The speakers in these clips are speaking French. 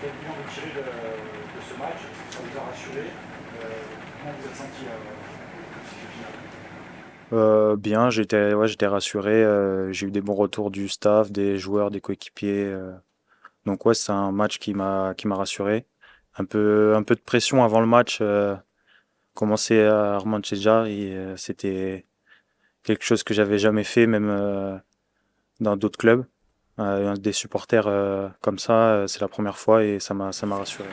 quel bilan vous tirez de, ce match ça vous a rassuré euh, Comment vous êtes senti euh, euh, bien, j'étais ouais, j'étais rassuré. Euh, j'ai eu des bons retours du staff, des joueurs, des coéquipiers. Donc ouais, c'est un match qui m'a rassuré. Un peu un peu de pression avant le match. commencer à Armancheja, c'était quelque chose que j'avais jamais fait, même dans d'autres clubs. Euh, des supporters euh, comme ça, euh, c'est la première fois et ça m'a rassuré.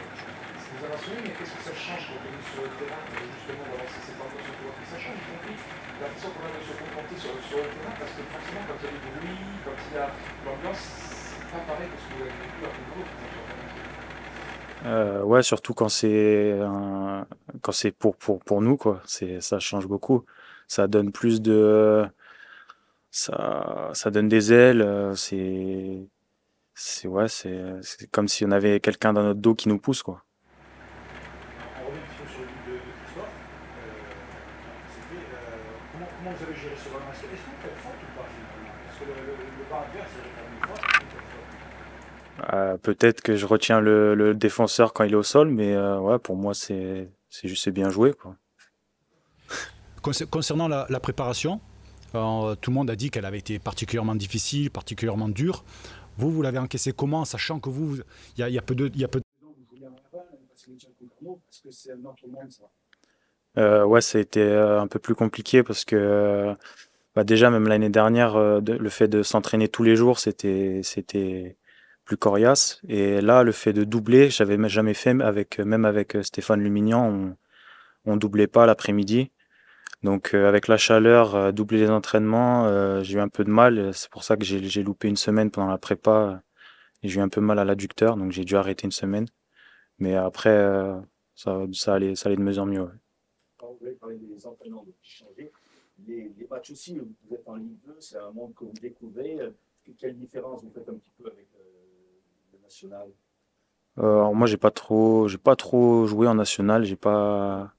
Euh, ouais, surtout quand c'est quand c'est pour pour pour nous quoi. C'est ça change beaucoup. Ça donne plus de ça, ça donne des ailes. Euh, c'est, c'est ouais, c'est, c'est comme si on avait quelqu'un dans notre dos qui nous pousse, quoi. On revient un sur le de Christophe. Comment, comment vous avez géré ce ballon Est-ce que vous faites faute ou pas finalement? Parce que le, le, le bar adverse, il a une faute. Euh, peut-être que je retiens le, le, défenseur quand il est au sol, mais euh, ouais, pour moi, c'est, c'est juste bien joué. Quoi. Concernant la, la préparation, euh, tout le monde a dit qu'elle avait été particulièrement difficile, particulièrement dure. Vous, vous l'avez encaissé comment, sachant que vous, il y, a peu de, y a peu de... Euh, ouais, ça a été euh, un peu plus compliqué parce que bah déjà même l'année dernière, le fait de s'entraîner tous les jours, c'était c'était plus coriace. Et là, le fait de doubler, j'avais jamais fait avec même avec Stéphane Lumignan, on, on doublait pas l'après-midi. Donc euh, avec la chaleur, euh, doubler les entraînements, euh, j'ai eu un peu de mal. C'est pour ça que j'ai loupé une semaine pendant la prépa. et j'ai eu un peu mal à l'adducteur, donc j'ai dû arrêter une semaine. Mais après, ça, ça, allait, ça allait de mieux en mieux. Quand vous avez parlé des entraînements de changer, les, les, matchs aussi, vous êtes en Ligue 2, c'est un monde que vous découvrez. Quelle différence vous faites un petit peu avec le national? Euh, moi, j'ai pas trop, j'ai pas trop joué en national. J'ai pas,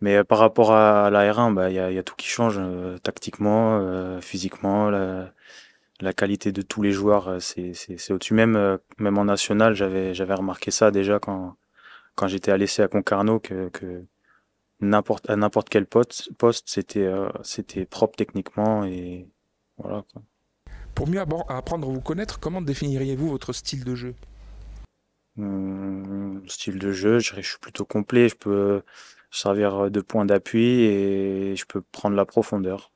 mais euh, par rapport à la R1, bah, il y, a, y a tout qui change euh, tactiquement, euh, physiquement, la, la, qualité de tous les joueurs, c'est au-dessus. Même, même en national, j'avais j'avais remarqué ça déjà quand, quand j'étais à l'essai à Concarneau, que, que n'importe à n'importe quel poste, poste c'était c'était propre techniquement et voilà. Quoi. Pour mieux apprendre à vous connaître, comment définiriez-vous votre style de jeu? Hum, Style de jeu, je, je suis plutôt complet. Je peux servir de point d'appui et je peux prendre la profondeur.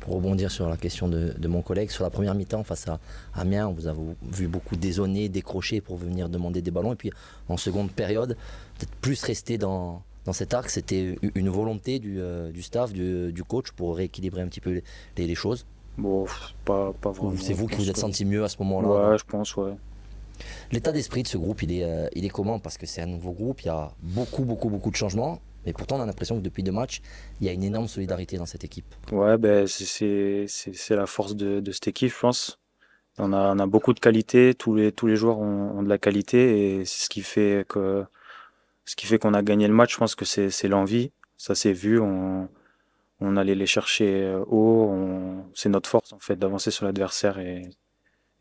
Pour rebondir sur la question de, mon collègue, sur la première mi-temps face à Amiens, vous avez vu beaucoup dézonner, décrocher pour venir demander des ballons. Et puis en seconde période, peut-être plus rester dans, dans cet arc. C'était une volonté du, euh, du staff, du, du, coach pour rééquilibrer un petit peu les, les choses. Bon, pas, pas vraiment. C'est vous qui vous êtes senti mieux à ce moment-là Ouais, je pense, ouais. L'état d'esprit de ce groupe, il est, euh, il est comment Parce que c'est un nouveau groupe, il y a beaucoup, beaucoup, beaucoup de changements. Mais pourtant, on a l'impression que depuis deux matchs, il y a une énorme solidarité dans cette équipe. Ouais, ben, c'est la force de, de, cette équipe, je pense. On a, on a beaucoup de qualité, tous les, tous les joueurs ont, de la qualité et c'est ce qui fait que ce qu'on a gagné le match. Je pense que c'est l'envie. Ça s'est vu. On, on allait les chercher euh, haut. C'est notre force en fait d'avancer sur l'adversaire et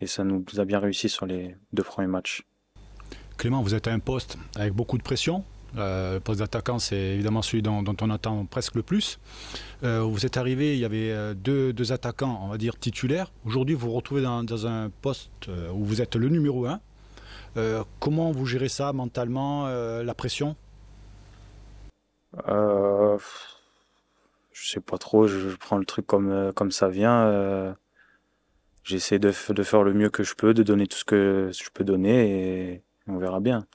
et ça nous a bien réussi sur les deux premiers matchs. Clément, vous êtes à un poste avec beaucoup de pression. Euh, le poste d'attaquant, c'est évidemment celui dont, on attend presque le plus. Euh, vous êtes arrivé, il y avait euh, deux, deux attaquants, on va dire, titulaires. Aujourd'hui, vous vous retrouvez dans, dans, un poste où vous êtes le numéro un. comment vous gérez ça mentalement, la pression? Je sais pas trop, je, je, prends le truc comme, comme ça vient j'essaie de, de, faire le mieux que je peux, de donner tout ce que je peux donner et on verra bien.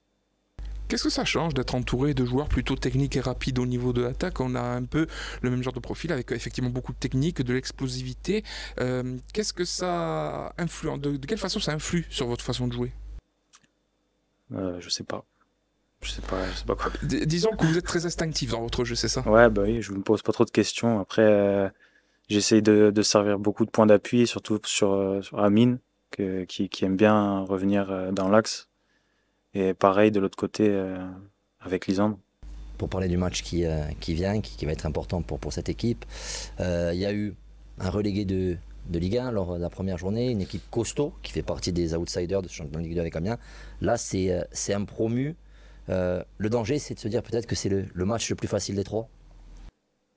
Qu'est-ce que ça change d'être entouré de joueurs plutôt techniques et rapides au niveau de l'attaque? On a un peu le même genre de profil avec effectivement beaucoup de technique, de l'explosivité. Euh, Qu'est-ce que ça influe de, de, quelle façon ça influe sur votre façon de jouer? Euh, Je sais pas. Je sais pas, je sais pas quoi. disons que vous êtes très instinctif dans votre jeu, c'est ça? Ouais, bah oui, je me pose pas trop de questions. Après, euh, J'essaye de, de, servir beaucoup de points d'appui, surtout sur, euh, Amine, qui, qui, aime bien revenir euh, dans l'axe. Et pareil de l'autre côté euh, avec Lisandre. Pour parler du match qui, qui vient, qui, va être important pour, pour cette équipe, il y a eu un relégué de, de Ligue 1 lors de la première journée, une équipe costaud qui fait partie des outsiders de championnat de Ligue 2 avec Amiens. Là, c'est un promu le danger, c'est de se dire peut-être que c'est le, le match le plus facile des trois.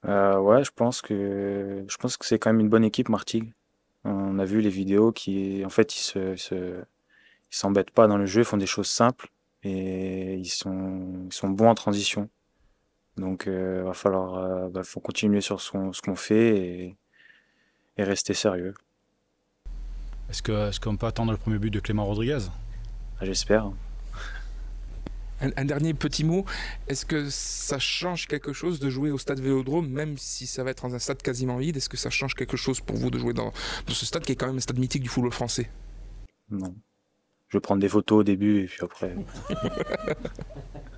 Euh, ouais, je pense que je pense que c'est quand même une bonne équipe, Martigues. On a vu les vidéos qui, en fait, ils se, ils se, ils s'embêtent pas dans le jeu, ils font des choses simples et ils sont, ils sont bons en transition. Donc, euh, va falloir, euh, bah, faut continuer sur ce qu'on, ce qu'on fait et, et rester sérieux. Est-ce que- est-ce qu'on peut attendre le premier but de Clément Rodriguez? Ah, J'espère. Un, un dernier petit mot, est-ce que ça change quelque chose de jouer au stade Vélodrome, même si ça va être dans un stade quasiment vide? Est-ce que ça change quelque chose pour vous de jouer dans, dans ce stade qui est quand même un stade mythique du football français? Non. Je vais prendre des photos au début et puis après.